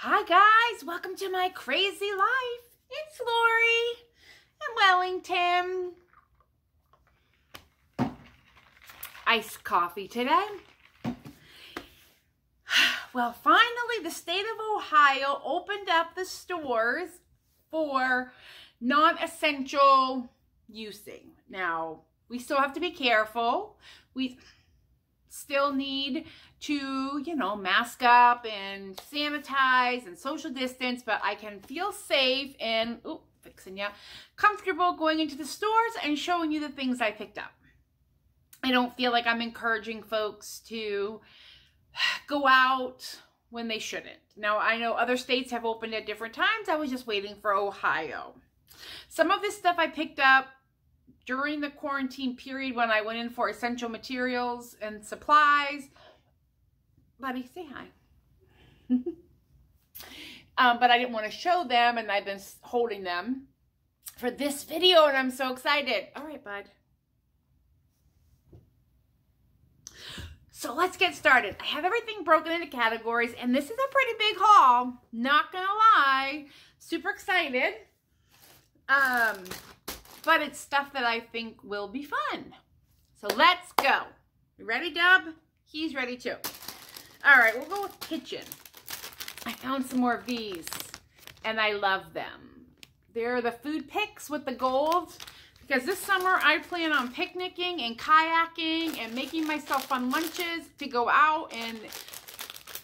Hi guys, welcome to my crazy life. It's Lori in Wellington. Iced coffee today. Well, finally the state of Ohio opened up the stores for non-essential using. Now, we still have to be careful. We still need to, you know, mask up and sanitize and social distance, but I can feel safe and, fixing you, comfortable going into the stores and showing you the things I picked up. I don't feel like I'm encouraging folks to go out when they shouldn't. Now, I know other states have opened at different times. I was just waiting for Ohio. Some of this stuff I picked up during the quarantine period when I went in for essential materials and supplies. Buddy, say hi. um, but I didn't want to show them, and I've been holding them for this video, and I'm so excited. All right, bud. So let's get started. I have everything broken into categories, and this is a pretty big haul. Not gonna lie, super excited. Um, but it's stuff that I think will be fun. So let's go. You ready, Dub? He's ready too. All right, we'll go with kitchen. I found some more of these, and I love them. They're the food picks with the gold, because this summer I plan on picnicking and kayaking and making myself fun lunches to go out and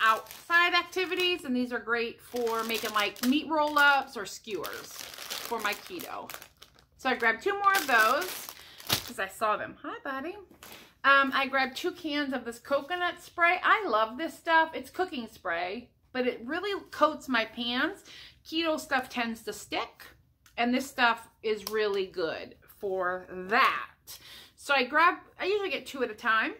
outside activities, and these are great for making like meat roll-ups or skewers for my keto. So I grabbed two more of those because I saw them. Hi, buddy. Um, I grabbed two cans of this coconut spray. I love this stuff. It's cooking spray, but it really coats my pans. Keto stuff tends to stick, and this stuff is really good for that. So I grab, I usually get two at a time,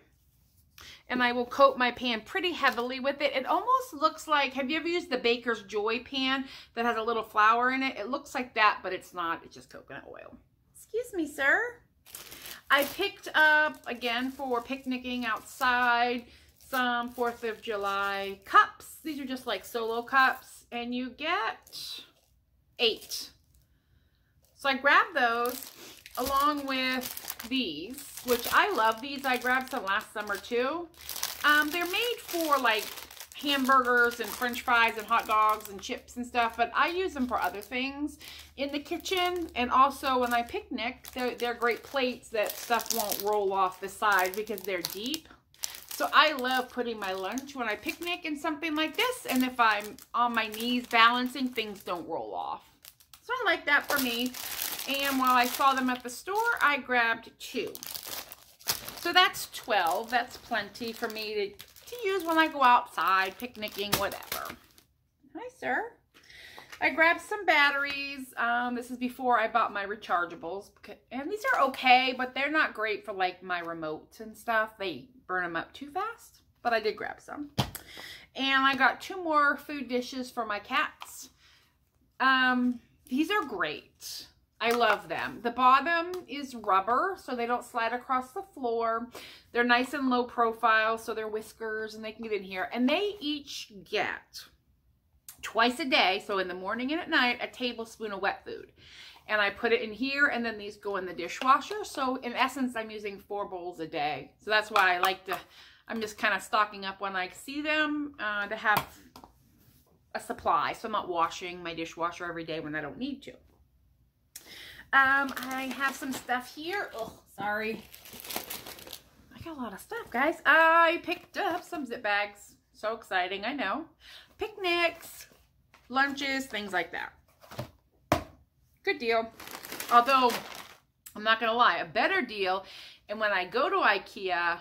and I will coat my pan pretty heavily with it. It almost looks like, have you ever used the Baker's Joy pan that has a little flour in it? It looks like that, but it's not. It's just coconut oil. Excuse me, sir. I picked up, again, for picnicking outside, some 4th of July cups. These are just like solo cups, and you get eight. So I grabbed those along with these, which I love these. I grabbed some last summer too. Um, they're made for like hamburgers and french fries and hot dogs and chips and stuff, but I use them for other things in the kitchen. And also when I picnic, they're, they're great plates that stuff won't roll off the side because they're deep. So I love putting my lunch when I picnic in something like this. And if I'm on my knees balancing, things don't roll off. So I like that for me. And while I saw them at the store, I grabbed two. So that's 12. That's plenty for me to to use when I go outside, picnicking, whatever. Hi, sir. I grabbed some batteries. Um, this is before I bought my rechargeables. And these are okay, but they're not great for like my remotes and stuff. They burn them up too fast, but I did grab some. And I got two more food dishes for my cats. Um, these are great. I love them. The bottom is rubber, so they don't slide across the floor. They're nice and low profile, so they're whiskers, and they can get in here. And they each get twice a day, so in the morning and at night, a tablespoon of wet food. And I put it in here, and then these go in the dishwasher. So in essence, I'm using four bowls a day. So that's why I like to, I'm just kind of stocking up when I see them uh, to have a supply. So I'm not washing my dishwasher every day when I don't need to. Um, I have some stuff here. Oh, sorry. I got a lot of stuff, guys. I picked up some zip bags. So exciting, I know. Picnics, lunches, things like that. Good deal. Although, I'm not going to lie, a better deal. And when I go to Ikea,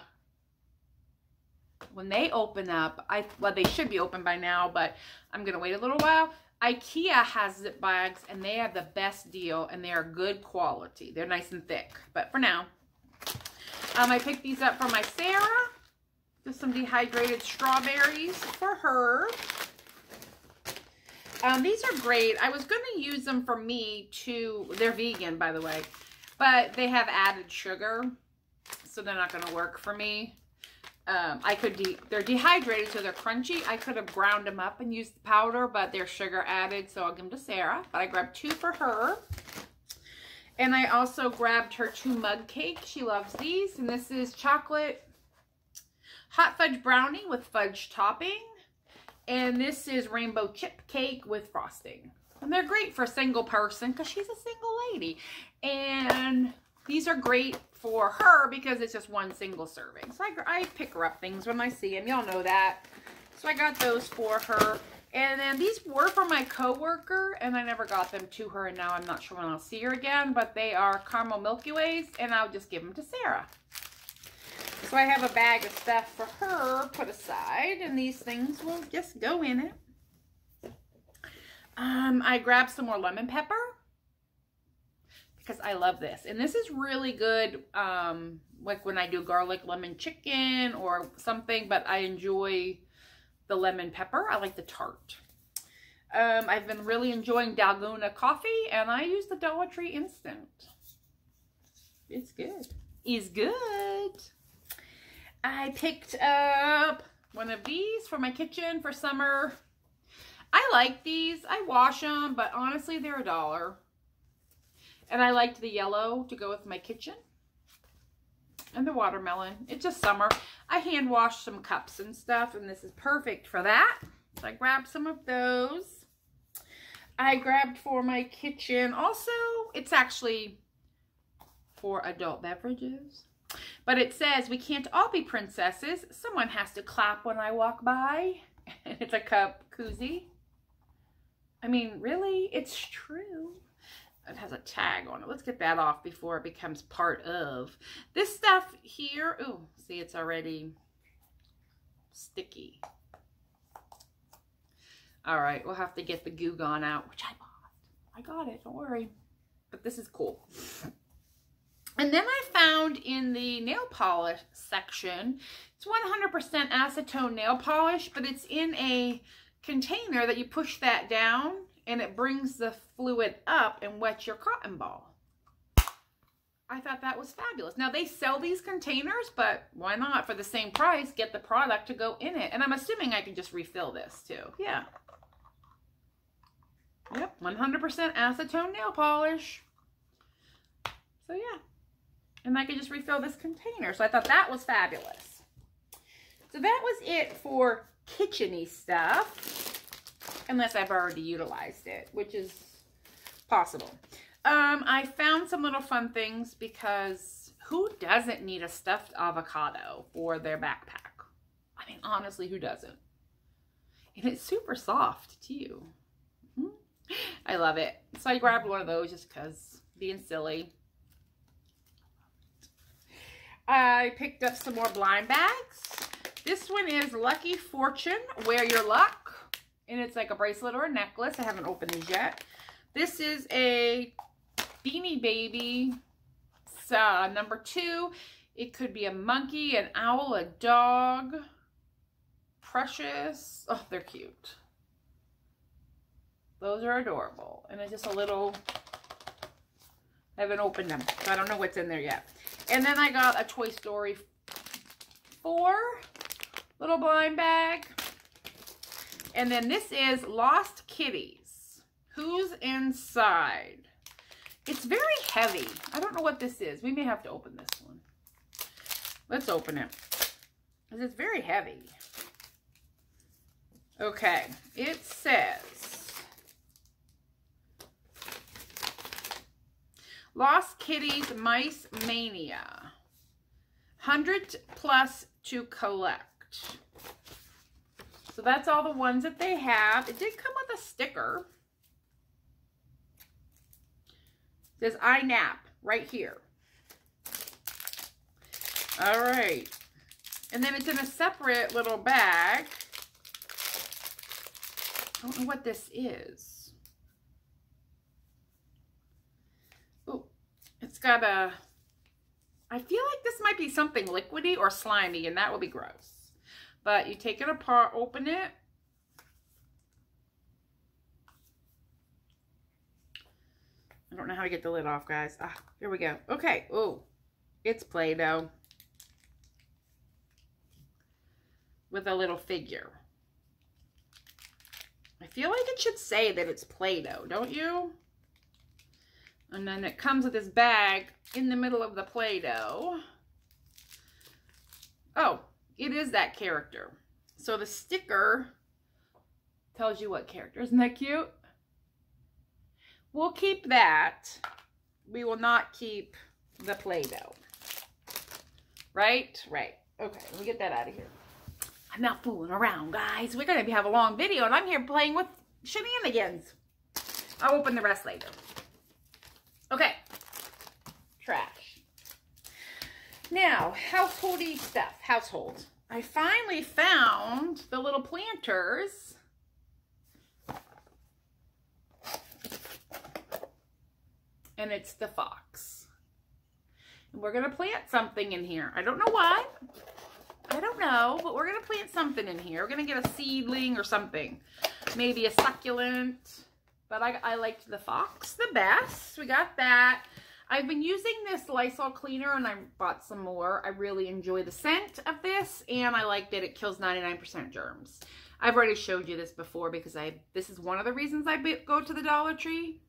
when they open up, I well, they should be open by now, but I'm going to wait a little while. IKEA has zip bags and they have the best deal and they are good quality. They're nice and thick. But for now, um, I picked these up for my Sarah. Just some dehydrated strawberries for her. Um, these are great. I was going to use them for me too. They're vegan, by the way. But they have added sugar. So they're not going to work for me. Um, I could, de they're dehydrated, so they're crunchy. I could have ground them up and used the powder, but they're sugar added, so I'll give them to Sarah. But I grabbed two for her. And I also grabbed her two mug cakes. She loves these. And this is chocolate hot fudge brownie with fudge topping. And this is rainbow chip cake with frosting. And they're great for a single person because she's a single lady. And these are great for her because it's just one single serving. So I, I pick her up things when I see them. Y'all know that. So I got those for her. And then these were for my coworker, and I never got them to her, and now I'm not sure when I'll see her again, but they are caramel Milky Ways, and I'll just give them to Sarah. So I have a bag of stuff for her put aside, and these things will just go in it. Um, I grabbed some more lemon pepper because I love this. And this is really good um, like when I do garlic lemon chicken or something, but I enjoy the lemon pepper. I like the tart. Um, I've been really enjoying Dalgona coffee, and I use the Dollar Tree Instant. It's good. It's good. I picked up one of these for my kitchen for summer. I like these. I wash them, but honestly, they're a dollar. And I liked the yellow to go with my kitchen. And the watermelon. It's just summer. I hand washed some cups and stuff, and this is perfect for that. So I grabbed some of those. I grabbed for my kitchen. Also, it's actually for adult beverages. But it says, we can't all be princesses. Someone has to clap when I walk by. It's a cup koozie. I mean, really? It's true. It has a tag on it. Let's get that off before it becomes part of. This stuff here, oh, see it's already sticky. All right, we'll have to get the Goo Gone out, which I bought. I got it, don't worry. But this is cool. And then I found in the nail polish section, it's 100% acetone nail polish, but it's in a container that you push that down and it brings the fluid up and wets your cotton ball. I thought that was fabulous. Now, they sell these containers, but why not, for the same price, get the product to go in it? And I'm assuming I can just refill this, too. Yeah. Yep, 100% acetone nail polish. So, yeah. And I can just refill this container. So, I thought that was fabulous. So, that was it for kitcheny stuff. Unless I've already utilized it, which is possible. Um, I found some little fun things because who doesn't need a stuffed avocado for their backpack? I mean, honestly, who doesn't? And it's super soft, too. Mm -hmm. I love it. So I grabbed one of those just because being silly. I picked up some more blind bags. This one is Lucky Fortune, Wear Your Luck. And it's like a bracelet or a necklace. I haven't opened these yet. This is a Beanie Baby. Uh, number two, it could be a monkey, an owl, a dog. Precious. Oh, they're cute. Those are adorable. And it's just a little, I haven't opened them, so I don't know what's in there yet. And then I got a Toy Story 4 little blind bag. And then this is Lost Kitties. Who's inside? It's very heavy. I don't know what this is. We may have to open this one. Let's open it. It's very heavy. Okay. It says Lost Kitties Mice Mania. 100 plus to collect. So that's all the ones that they have. It did come with a sticker. says I nap right here. All right. And then it's in a separate little bag. I don't know what this is. Oh, it's got a, I feel like this might be something liquidy or slimy, and that would be gross. But you take it apart, open it, I don't know how to get the lid off, guys. Ah, here we go. Okay. Oh, it's Play-Doh. with a little figure. I feel like it should say that it's Play-Doh, don't you? And then it comes with this bag in the middle of the Play-Doh. Oh, it is that character. So the sticker tells you what character. Isn't that cute? We'll keep that. We will not keep the Play-Doh. Right? Right. Okay, let me get that out of here. I'm not fooling around, guys. We're going to have a long video, and I'm here playing with shenanigans. I'll open the rest later. Okay. Now, householdy stuff. Household. I finally found the little planters. And it's the fox. And we're going to plant something in here. I don't know what. I don't know, but we're going to plant something in here. We're going to get a seedling or something. Maybe a succulent. But I, I liked the fox the best. We got that. I've been using this Lysol cleaner and I bought some more. I really enjoy the scent of this and I like that it kills 99% germs. I've already showed you this before because I this is one of the reasons I go to the Dollar Tree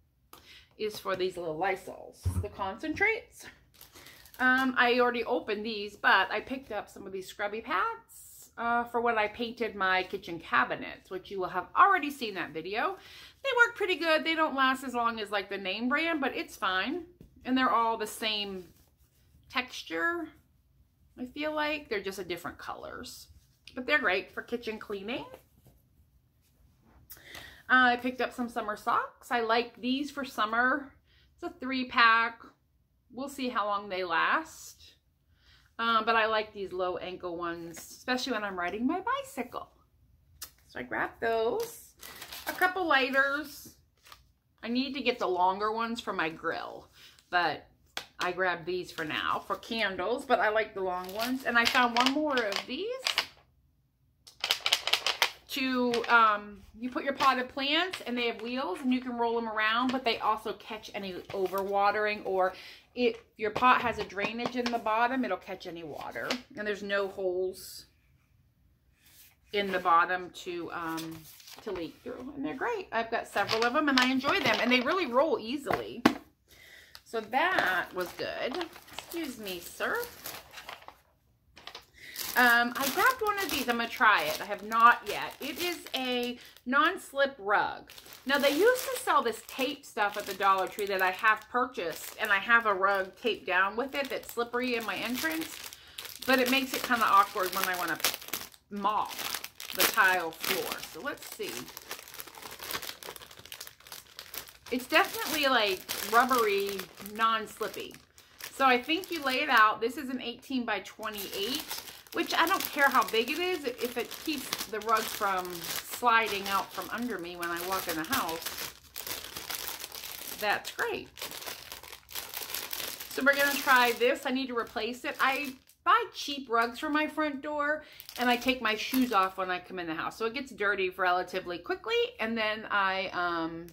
is for these little Lysols, the concentrates. Um, I already opened these, but I picked up some of these scrubby pads uh, for when I painted my kitchen cabinets, which you will have already seen that video. They work pretty good. They don't last as long as like the name brand, but it's fine. And they're all the same texture, I feel like. They're just a different colors. But they're great for kitchen cleaning. Uh, I picked up some summer socks. I like these for summer. It's a three pack. We'll see how long they last. Um, but I like these low ankle ones, especially when I'm riding my bicycle. So I grabbed those. A couple lighters. I need to get the longer ones for my grill, but I grabbed these for now for candles, but I like the long ones. And I found one more of these to, um, you put your potted plants and they have wheels and you can roll them around, but they also catch any overwatering or if your pot has a drainage in the bottom, it'll catch any water. And there's no holes in the bottom to, um, to leak through. And they're great. I've got several of them and I enjoy them and they really roll easily. So that was good. Excuse me, sir. Um, I grabbed one of these. I'm going to try it. I have not yet. It is a non-slip rug. Now, they used to sell this tape stuff at the Dollar Tree that I have purchased, and I have a rug taped down with it that's slippery in my entrance, but it makes it kind of awkward when I want to mop the tile floor. So let's see. It's definitely like rubbery, non-slippy. So I think you lay it out. This is an 18 by 28 which I don't care how big it is if it keeps the rug from sliding out from under me when I walk in the house. That's great. So we're to try this. I need to replace it. I buy cheap rugs for my front door and I take my shoes off when I come in the house. So it gets dirty relatively quickly and then I um,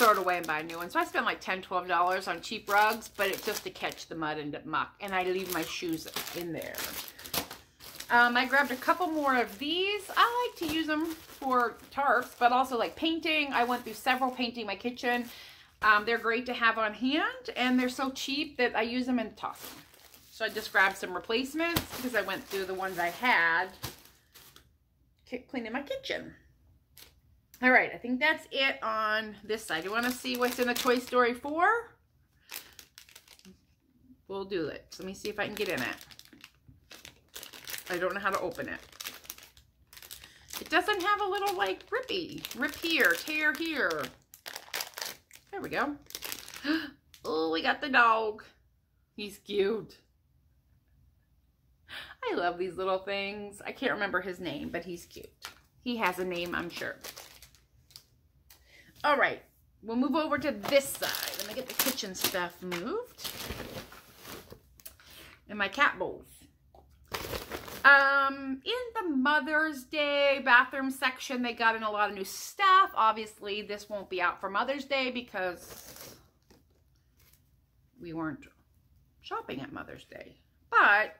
throw it away and buy a new one. So I spend like $10, $12 on cheap rugs, but it's just to catch the mud and muck. And I leave my shoes in there. Um, I grabbed a couple more of these. I like to use them for tarps, but also like painting. I went through several painting my kitchen. Um, they're great to have on hand, and they're so cheap that I use them and toss. So I just grabbed some replacements because I went through the ones I had cleaning my kitchen. All right, I think that's it on this side. You want to see what's in the Toy Story 4? We'll do it. Let me see if I can get in it. I don't know how to open it. It doesn't have a little, like, rippy. Rip here, tear here. There we go. Oh, we got the dog. He's cute. I love these little things. I can't remember his name, but he's cute. He has a name, I'm sure. All right, we'll move over to this side. Let me get the kitchen stuff moved. And my cat bowls. Um, in the Mother's Day bathroom section, they got in a lot of new stuff. Obviously, this won't be out for Mother's Day because we weren't shopping at Mother's Day. But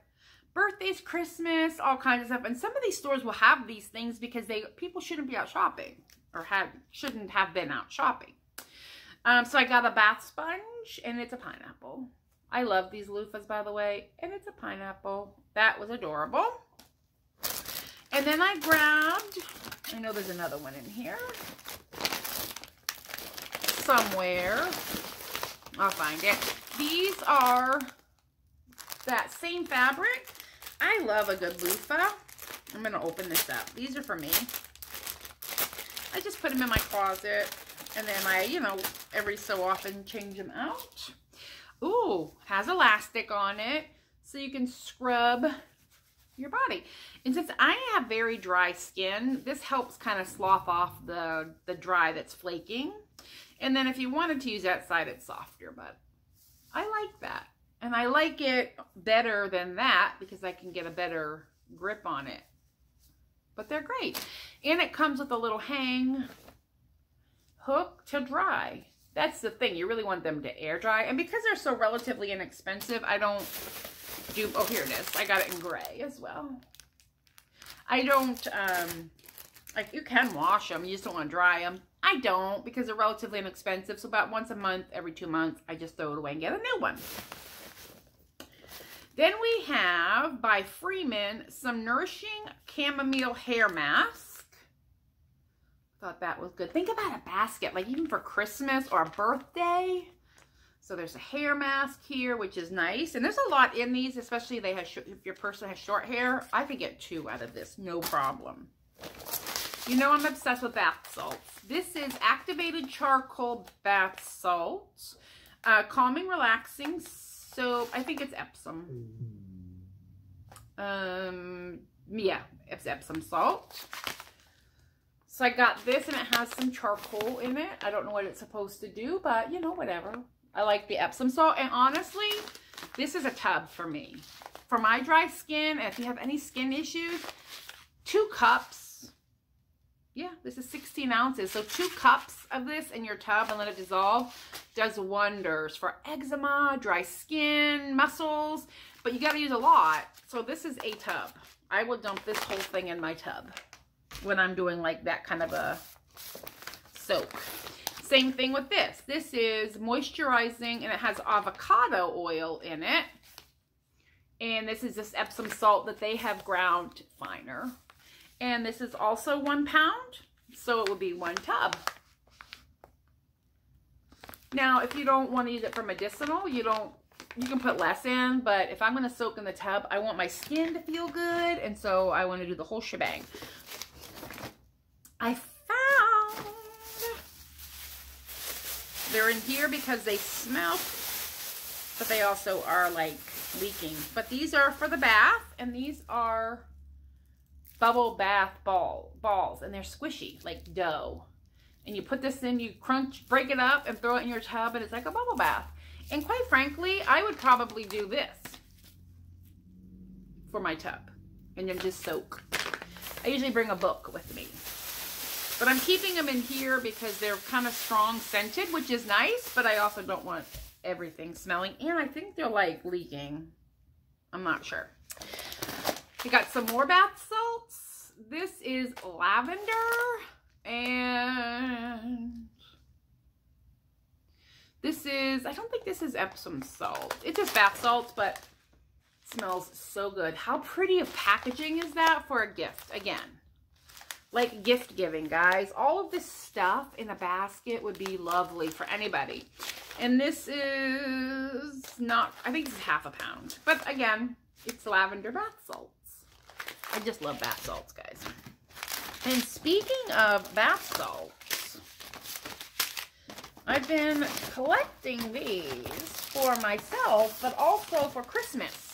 birthdays, Christmas, all kinds of stuff. And some of these stores will have these things because they people shouldn't be out shopping or had shouldn't have been out shopping. Um, so I got a bath sponge and it's a pineapple. I love these loofahs, by the way, and it's a pineapple. That was adorable. And then I grabbed, I know there's another one in here somewhere. I'll find it. These are that same fabric. I love a good loofah. I'm going to open this up. These are for me. I just put them in my closet. And then I, you know, every so often change them out. Ooh, has elastic on it. So you can scrub your body. And since I have very dry skin, this helps kind of slough off the, the dry that's flaking. And then if you wanted to use that side, it's softer, but I like that. And I like it better than that because I can get a better grip on it. But they're great. And it comes with a little hang hook to dry. That's the thing. You really want them to air dry. And because they're so relatively inexpensive, I don't do... Oh, here it is. I got it in gray as well. I don't... um Like, you can wash them. You just don't want to dry them. I don't because they're relatively inexpensive. So about once a month, every two months, I just throw it away and get a new one. Then we have, by Freeman, some Nourishing Chamomile Hair Mask. Thought that was good. Think about a basket, like even for Christmas or a birthday. So there's a hair mask here, which is nice. And there's a lot in these, especially they have if your person has short hair. I could get two out of this, no problem. You know I'm obsessed with bath salts. This is activated charcoal bath salts. Uh, calming, relaxing soap. I think it's Epsom. Um, yeah, it's Epsom salt. So I got this and it has some charcoal in it. I don't know what it's supposed to do, but you know, whatever. I like the Epsom salt. And honestly, this is a tub for me. For my dry skin, if you have any skin issues, two cups yeah, this is 16 ounces. So two cups of this in your tub and let it dissolve does wonders for eczema, dry skin, muscles, but you got to use a lot. So this is a tub. I will dump this whole thing in my tub when I'm doing like that kind of a soak. Same thing with this. This is moisturizing and it has avocado oil in it. And this is this Epsom salt that they have ground finer. And this is also one pound, so it would be one tub. Now, if you don't want to use it for medicinal, you don't, you can put less in, but if I'm going to soak in the tub, I want my skin to feel good, and so I want to do the whole shebang. I found, they're in here because they smell, but they also are like leaking. But these are for the bath, and these are bubble bath ball balls and they're squishy like dough. And you put this in you crunch break it up and throw it in your tub and it's like a bubble bath. And quite frankly I would probably do this for my tub and then just soak. I usually bring a book with me. But I'm keeping them in here because they're kind of strong scented which is nice but I also don't want everything smelling and I think they're like leaking. I'm not sure we got some more bath salts. This is lavender and this is, I don't think this is Epsom salt. It's just bath salts, but smells so good. How pretty of packaging is that for a gift? Again, like gift giving, guys. All of this stuff in a basket would be lovely for anybody. And this is not, I think this is half a pound. But again, it's lavender bath salt. I just love bath salts, guys. And speaking of bath salts, I've been collecting these for myself, but also for Christmas.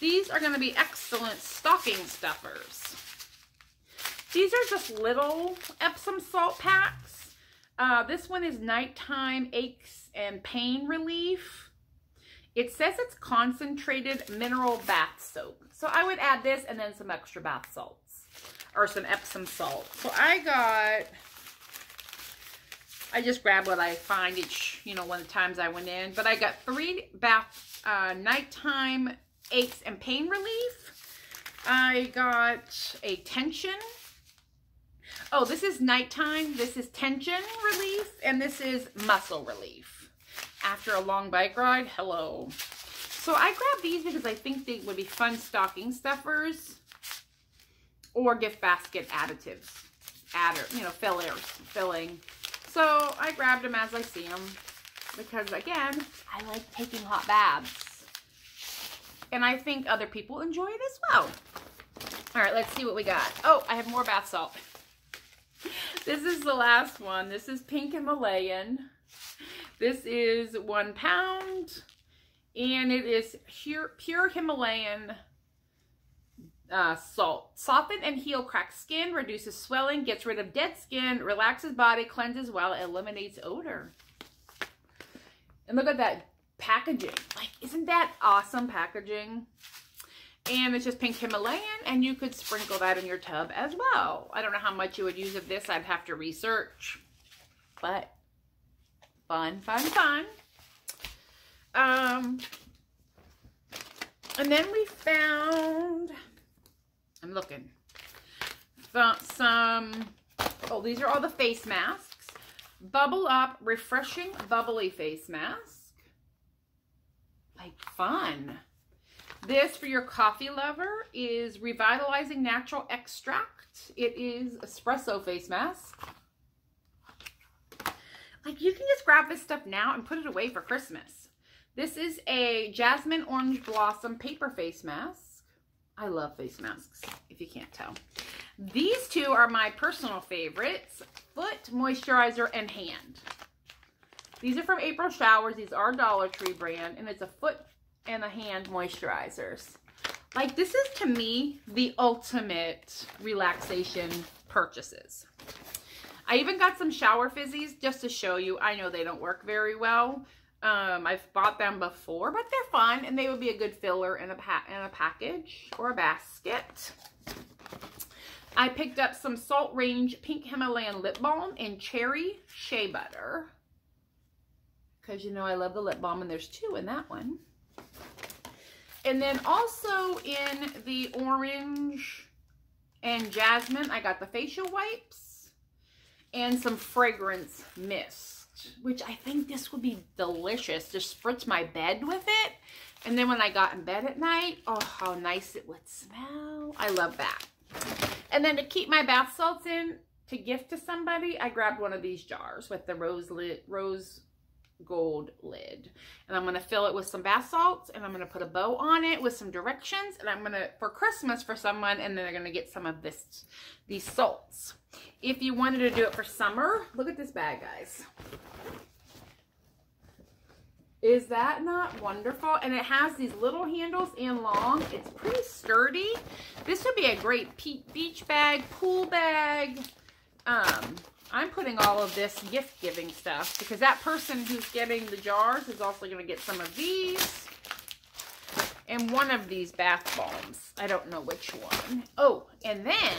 These are going to be excellent stocking stuffers. These are just little Epsom salt packs. Uh, this one is nighttime aches and pain relief. It says it's concentrated mineral bath soap. So I would add this and then some extra bath salts or some Epsom salt. So I got, I just grabbed what I find each, you know, one of the times I went in. But I got three bath, uh, nighttime aches, and pain relief. I got a tension. Oh, this is nighttime. This is tension relief, and this is muscle relief. After a long bike ride, hello. So I grabbed these because I think they would be fun stocking stuffers or gift basket additives. Adder, you know, fillers, filling. So I grabbed them as I see them because again, I like taking hot baths. And I think other people enjoy it as well. All right, let's see what we got. Oh, I have more bath salt. This is the last one. This is pink Himalayan. This is one pound. And it is pure, pure Himalayan uh, salt. Soften and heal cracked skin, reduces swelling, gets rid of dead skin, relaxes body, cleanses well, eliminates odor. And look at that packaging. Like, isn't that awesome packaging? And it's just pink Himalayan, and you could sprinkle that in your tub as well. I don't know how much you would use of this. I'd have to research. But fun, fun, fun. Um, and then we found, I'm looking, some, oh, these are all the face masks. Bubble Up Refreshing Bubbly Face Mask. Like fun. This for your coffee lover is Revitalizing Natural Extract. It is espresso face mask. Like you can just grab this stuff now and put it away for Christmas. This is a Jasmine Orange Blossom Paper Face Mask. I love face masks, if you can't tell. These two are my personal favorites, Foot Moisturizer and Hand. These are from April Showers. These are Dollar Tree brand, and it's a foot and a hand moisturizers. Like, this is, to me, the ultimate relaxation purchases. I even got some shower fizzies just to show you. I know they don't work very well. Um, I've bought them before, but they're fun, and they would be a good filler in a, in a package or a basket. I picked up some Salt Range Pink Himalayan Lip Balm in Cherry Shea Butter. Because you know I love the lip balm, and there's two in that one. And then also in the orange and jasmine, I got the facial wipes and some fragrance mist, which I think this would be delicious. Just spritz my bed with it. And then when I got in bed at night, oh, how nice it would smell. I love that. And then to keep my bath salts in to gift to somebody, I grabbed one of these jars with the rose lid, rose gold lid. And I'm going to fill it with some bath salts and I'm going to put a bow on it with some directions and I'm going to, for Christmas for someone, and then they're going to get some of this, these salts. If you wanted to do it for summer, look at this bag, guys. Is that not wonderful? And it has these little handles and long. It's pretty sturdy. This would be a great beach bag, pool bag, um, I'm putting all of this gift giving stuff because that person who's getting the jars is also going to get some of these and one of these bath bombs. I don't know which one. Oh, and then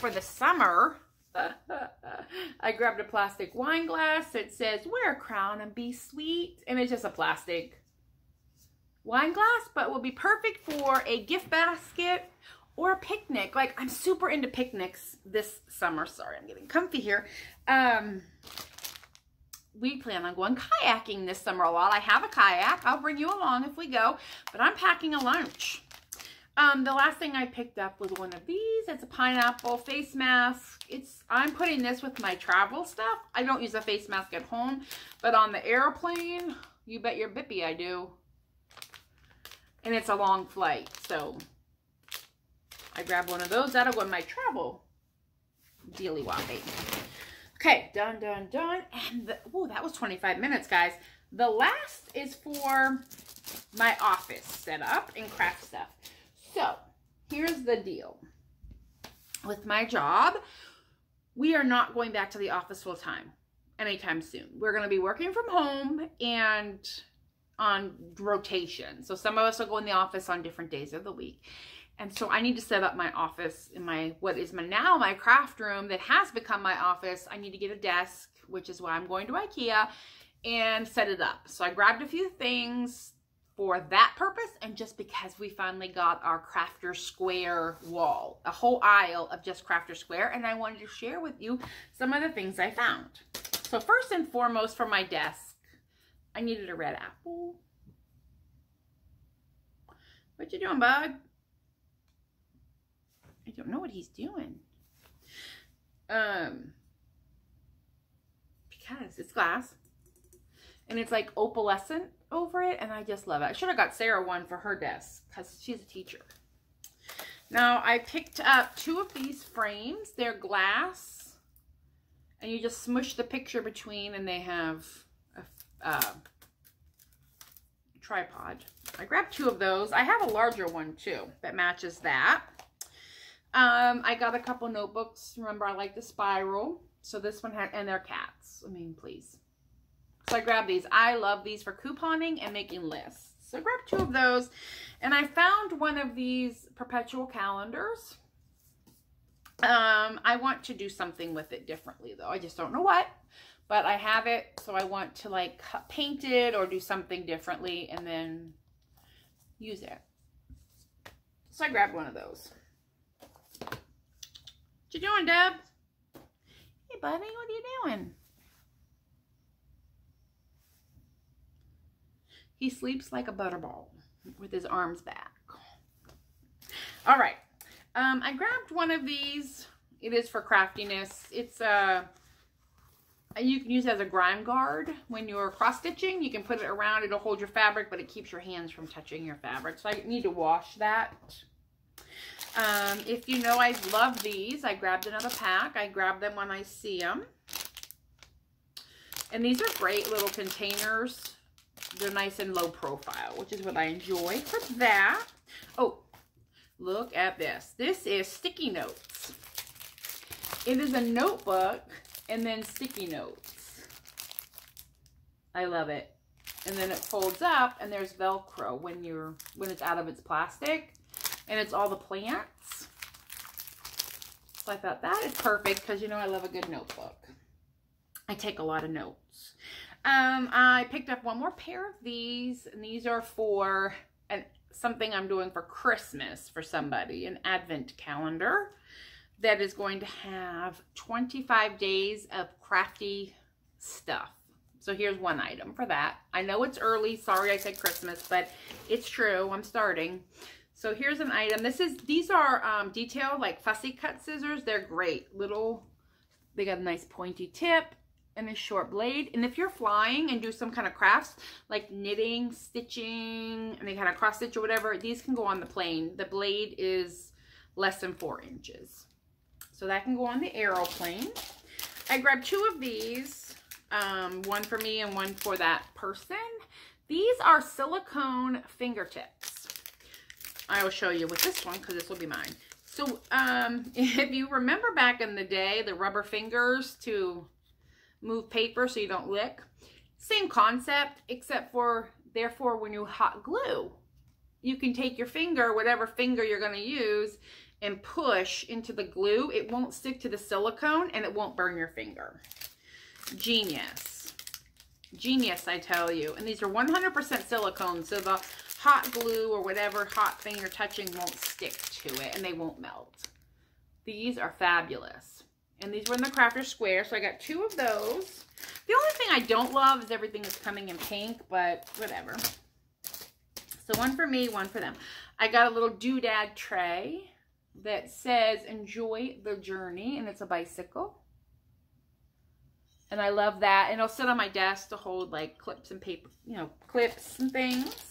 for the summer, I grabbed a plastic wine glass that says, wear a crown and be sweet. And it's just a plastic wine glass, but will be perfect for a gift basket or a picnic. Like, I'm super into picnics this summer. Sorry, I'm getting comfy here. Um, we plan on going kayaking this summer a lot. I have a kayak. I'll bring you along if we go. But I'm packing a lunch. Um, the last thing I picked up was one of these. It's a pineapple face mask. It's I'm putting this with my travel stuff. I don't use a face mask at home, but on the airplane, you bet your bippy I do. And it's a long flight, so I grab one of those. That'll go in my travel dealy wappy. Okay, done, done, done. And, oh, that was 25 minutes, guys. The last is for my office setup and craft stuff. So, here's the deal. With my job, we are not going back to the office full time anytime soon. We're going to be working from home and on rotation. So some of us will go in the office on different days of the week. And so I need to set up my office in my, what is my now my craft room that has become my office. I need to get a desk, which is why I'm going to Ikea and set it up. So I grabbed a few things for that purpose and just because we finally got our Crafter's Square wall a whole aisle of just Crafter's Square and i wanted to share with you some of the things i found so first and foremost for my desk i needed a red apple what you doing bud i don't know what he's doing um because it's glass and it's like opalescent over it and I just love it. I should have got Sarah one for her desk because she's a teacher. Now I picked up two of these frames. They're glass and you just smush the picture between and they have a uh, tripod. I grabbed two of those. I have a larger one too that matches that. Um, I got a couple notebooks. Remember, I like the spiral. So this one had, and they're cats. I mean, please. So I grabbed these. I love these for couponing and making lists. So I grabbed two of those. And I found one of these perpetual calendars. Um, I want to do something with it differently though. I just don't know what. But I have it, so I want to like paint it or do something differently and then use it. So I grabbed one of those. What you doing, Deb? Hey, buddy, what are you doing? He sleeps like a butterball with his arms back. All right. Um, I grabbed one of these. It is for craftiness. It's a, uh, you can use it as a grime guard when you're cross stitching. You can put it around. It'll hold your fabric, but it keeps your hands from touching your fabric. So I need to wash that. Um, if you know I love these, I grabbed another pack. I grab them when I see them. And these are great little containers they're nice and low profile, which is what I enjoy for that. Oh, look at this. This is sticky notes. It is a notebook and then sticky notes. I love it. And then it folds up and there's Velcro when you're when it's out of its plastic. And it's all the plants. So I thought that is perfect because you know I love a good notebook. I take a lot of notes. Um, I picked up one more pair of these, and these are for an, something I'm doing for Christmas for somebody, an advent calendar that is going to have 25 days of crafty stuff. So here's one item for that. I know it's early. Sorry I said Christmas, but it's true. I'm starting. So here's an item. This is These are um, detailed like fussy cut scissors. They're great. Little, they got a nice pointy tip and a short blade. And if you're flying and do some kind of crafts, like knitting, stitching, and they kind of cross stitch or whatever, these can go on the plane. The blade is less than four inches. So that can go on the aeroplane. I grabbed two of these, um, one for me and one for that person. These are silicone fingertips. I will show you with this one because this will be mine. So um, if you remember back in the day, the rubber fingers to move paper so you don't lick. Same concept, except for, therefore, when you hot glue, you can take your finger, whatever finger you're going to use, and push into the glue. It won't stick to the silicone and it won't burn your finger. Genius. Genius, I tell you. And these are 100% silicone, so the hot glue or whatever hot thing you're touching won't stick to it and they won't melt. These are fabulous. And these were in the Crafter's Square, so I got two of those. The only thing I don't love is everything is coming in pink, but whatever. So one for me, one for them. I got a little doodad tray that says enjoy the journey, and it's a bicycle. And I love that. And it'll sit on my desk to hold like clips and paper, you know, clips and things.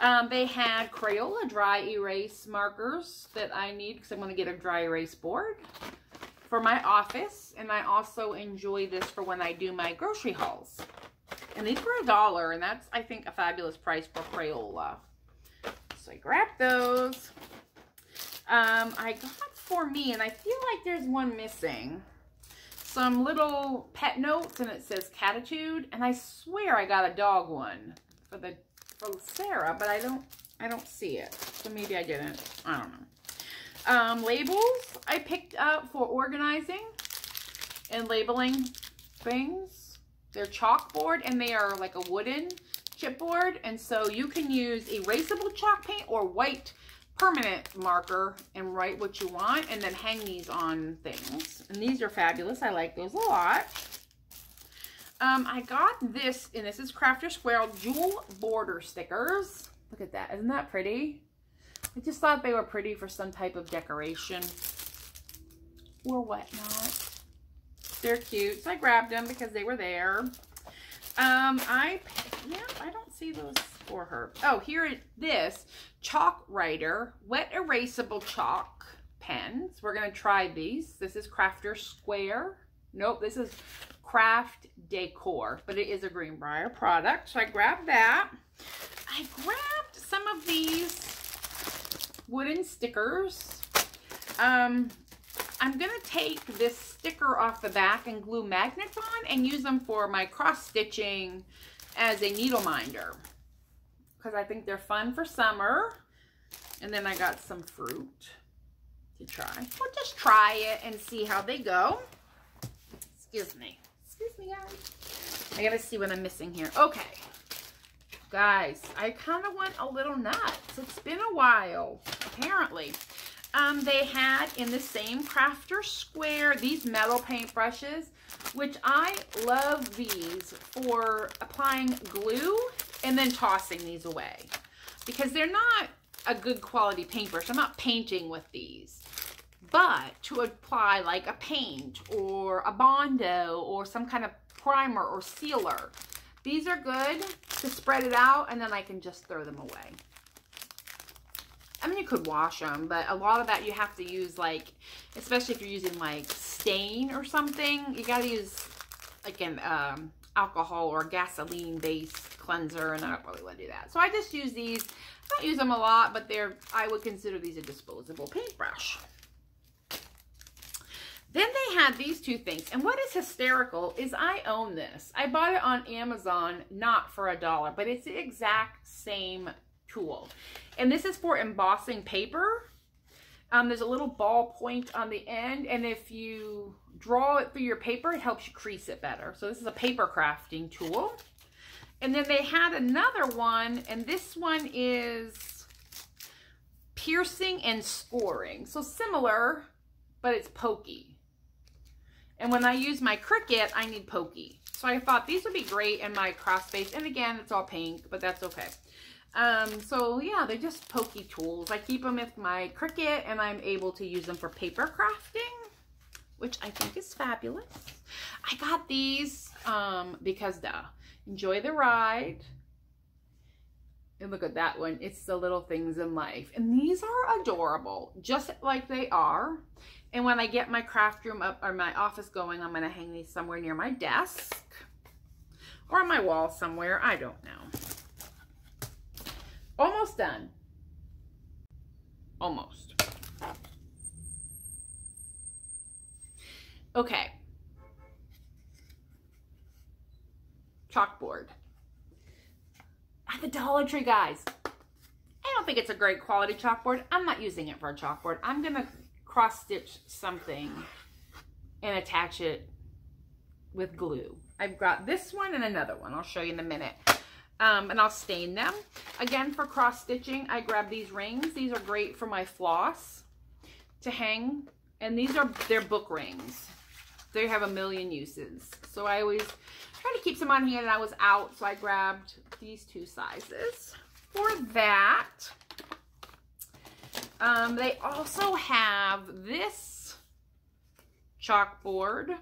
Um, they had Crayola dry erase markers that I need because I'm going to get a dry erase board for my office. And I also enjoy this for when I do my grocery hauls. And these were a dollar, and that's, I think, a fabulous price for Crayola. So I grabbed those. Um, I got for me, and I feel like there's one missing. Some little pet notes, and it says Catitude. And I swear I got a dog one for the for Sarah, but I don't I don't see it. So maybe I didn't. I don't know. Um, labels I picked up for organizing and labeling things. They're chalkboard and they are like a wooden. chipboard. And so you can use erasable chalk paint or white permanent marker and write what you want and then hang these on things. And these are fabulous. I like those a lot. Um, I got this, and this is Crafter's Square jewel border stickers. Look at that. Isn't that pretty? I just thought they were pretty for some type of decoration or whatnot. They're cute. So I grabbed them because they were there. Um, I, yeah, I don't see those for her. Oh, here this chalk writer, wet erasable chalk pens. We're going to try these. This is Crafter's Square. Nope, this is Craft Decor, but it is a Greenbrier product. So I grabbed that. I grabbed some of these wooden stickers. Um, I'm going to take this sticker off the back and glue magnets on and use them for my cross stitching as a needle minder because I think they're fun for summer. And then I got some fruit to try. We'll just try it and see how they go. Excuse me. Excuse me, guys. I gotta see what I'm missing here. Okay. Guys, I kind of went a little nuts. It's been a while, apparently. Um, they had in the same Crafter's Square these metal paintbrushes, which I love these for applying glue and then tossing these away because they're not a good quality paintbrush. I'm not painting with these. But to apply like a paint or a Bondo or some kind of primer or sealer, these are good to spread it out and then I can just throw them away. I mean, you could wash them, but a lot of that you have to use like, especially if you're using like stain or something, you got to use like an um, alcohol or gasoline based cleanser and I don't really want to do that. So I just use these. I don't use them a lot, but they're, I would consider these a disposable paintbrush. Then they had these two things. And what is hysterical is I own this. I bought it on Amazon, not for a dollar, but it's the exact same tool. And this is for embossing paper. Um, there's a little ball point on the end, and if you draw it through your paper, it helps you crease it better. So this is a paper crafting tool. And then they had another one, and this one is piercing and scoring. So similar, but it's pokey. And when I use my Cricut, I need pokey. So I thought these would be great in my cross space. And again, it's all pink, but that's okay. Um, so yeah, they're just pokey tools. I keep them with my Cricut and I'm able to use them for paper crafting, which I think is fabulous. I got these um, because duh. Enjoy the ride. And look at that one. It's the little things in life. And these are adorable, just like they are. And when I get my craft room up or my office going, I'm going to hang these somewhere near my desk or on my wall somewhere. I don't know. Almost done. Almost. Okay. chalkboard at the Dollar Tree, guys. I don't think it's a great quality chalkboard. I'm not using it for a chalkboard. I'm going to cross stitch something and attach it with glue. I've got this one and another one. I'll show you in a minute. Um, and I'll stain them. Again, for cross stitching, I grab these rings. These are great for my floss to hang. And these are, they're book rings. They have a million uses. So I always try to keep some on hand and I was out. So I grabbed these two sizes for that. Um, they also have this chalkboard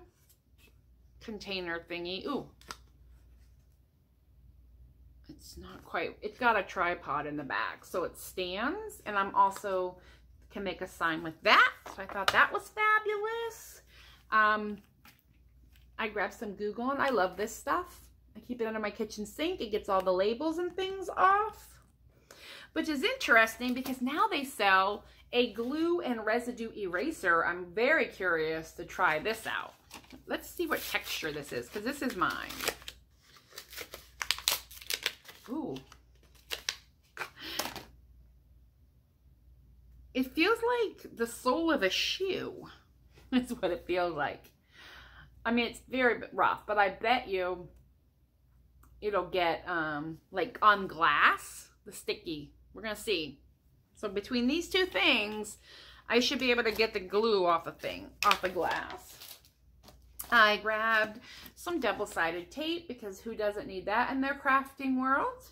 container thingy. Ooh. It's not quite, it's got a tripod in the back. So it stands and I'm also can make a sign with that. So I thought that was fabulous. Um, I grabbed some Goo Gone and I love this stuff. I keep it under my kitchen sink. It gets all the labels and things off. Which is interesting because now they sell a glue and residue eraser. I'm very curious to try this out. Let's see what texture this is because this is mine. Ooh. It feels like the sole of a shoe. That's what it feels like. I mean, it's very rough, but I bet you it'll get um, like on glass, the sticky. We're going to see. So between these two things, I should be able to get the glue off the thing, off the glass. I grabbed some double-sided tape because who doesn't need that in their crafting world?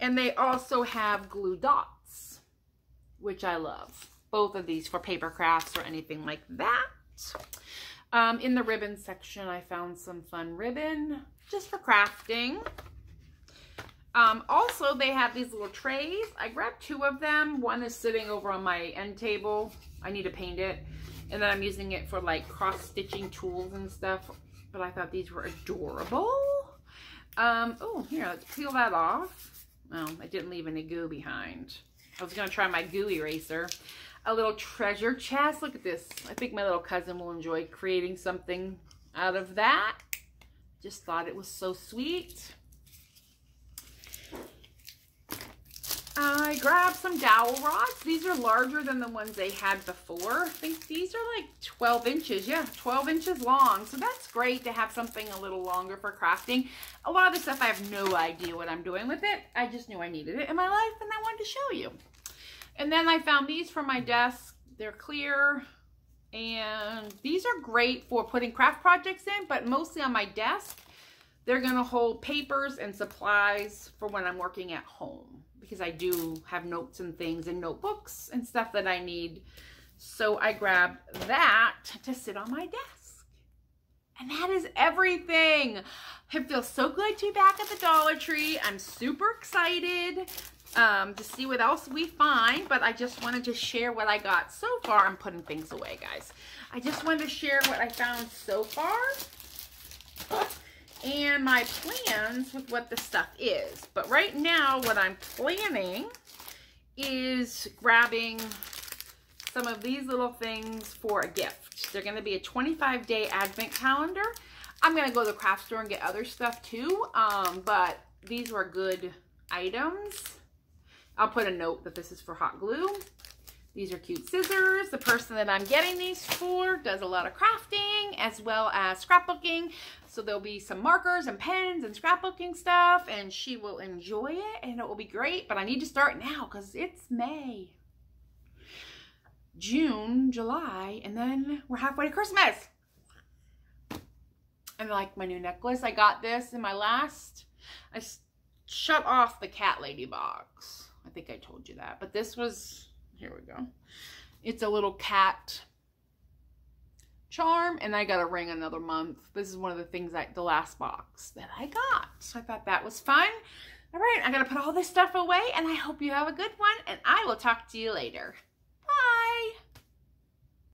And they also have glue dots, which I love. Both of these for paper crafts or anything like that. Um, in the ribbon section, I found some fun ribbon just for crafting. Um, also, they have these little trays. I grabbed two of them. One is sitting over on my end table. I need to paint it. And then I'm using it for like cross-stitching tools and stuff. But I thought these were adorable. Um, oh, here, let's peel that off. Oh, I didn't leave any goo behind. I was going to try my goo eraser. A little treasure chest. Look at this. I think my little cousin will enjoy creating something out of that. Just thought it was so sweet. I grabbed some dowel rods. These are larger than the ones they had before. I think these are like 12 inches. Yeah, 12 inches long. So that's great to have something a little longer for crafting. A lot of the stuff, I have no idea what I'm doing with it. I just knew I needed it in my life and I wanted to show you. And then I found these for my desk. They're clear. And these are great for putting craft projects in, but mostly on my desk. They're going to hold papers and supplies for when I'm working at home because I do have notes and things and notebooks and stuff that I need. So I grabbed that to sit on my desk. And that is everything. It feels so good to be back at the Dollar Tree. I'm super excited um, to see what else we find, but I just wanted to share what I got so far. I'm putting things away, guys. I just wanted to share what I found so far my plans with what the stuff is. But right now, what I'm planning is grabbing some of these little things for a gift. They're going to be a 25-day advent calendar. I'm going to go to the craft store and get other stuff too, um, but these were good items. I'll put a note that this is for hot glue. These are cute scissors. The person that I'm getting these for does a lot of crafting as well as scrapbooking. So there'll be some markers and pens and scrapbooking stuff and she will enjoy it and it will be great. But I need to start now because it's May. June, July, and then we're halfway to Christmas. And like my new necklace, I got this in my last, I shut off the cat lady box. I think I told you that. But this was, here we go. It's a little cat charm and I got a ring another month. This is one of the things that the last box that I got. So I thought that was fun. All right, I'm going to put all this stuff away and I hope you have a good one and I will talk to you later.